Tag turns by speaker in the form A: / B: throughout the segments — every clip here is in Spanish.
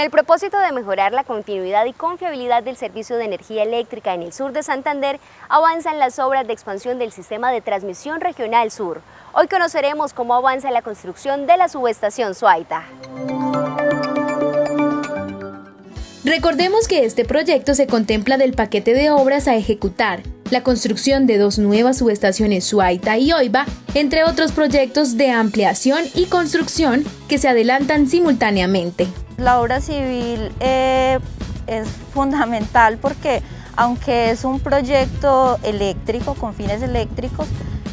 A: el propósito de mejorar la continuidad y confiabilidad del servicio de energía eléctrica en el sur de Santander, avanzan las obras de expansión del sistema de transmisión regional sur. Hoy conoceremos cómo avanza la construcción de la subestación Suaita.
B: Recordemos que este proyecto se contempla del paquete de obras a ejecutar, la construcción de dos nuevas subestaciones Suaita y Oiba, entre otros proyectos de ampliación y construcción que se adelantan simultáneamente.
C: La obra civil eh, es fundamental porque aunque es un proyecto eléctrico, con fines eléctricos,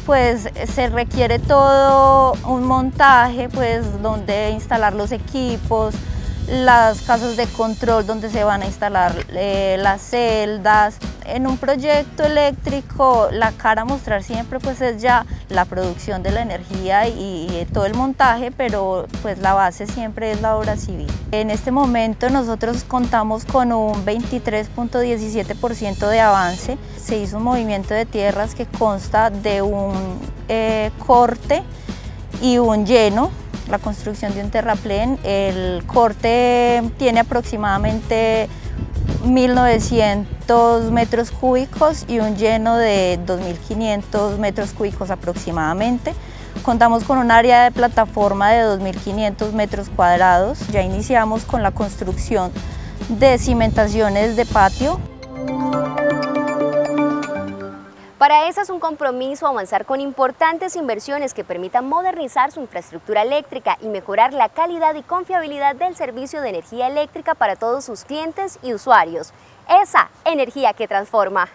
C: pues se requiere todo un montaje, pues donde instalar los equipos, las casas de control donde se van a instalar eh, las celdas. En un proyecto eléctrico la cara a mostrar siempre pues es ya la producción de la energía y, todo el montaje, pero pues la base siempre es la obra civil. En este momento nosotros contamos con un 23.17% de avance. Se hizo un movimiento de tierras que consta de un eh, corte y un lleno la construcción de un terraplén. El corte tiene aproximadamente 1.900 metros cúbicos y un lleno de 2.500 metros cúbicos aproximadamente. Contamos con un área de plataforma de 2.500 metros cuadrados. Ya iniciamos con la construcción de cimentaciones de patio.
A: Para esa es un compromiso avanzar con importantes inversiones que permitan modernizar su infraestructura eléctrica y mejorar la calidad y confiabilidad del servicio de energía eléctrica para todos sus clientes y usuarios. Esa energía que transforma.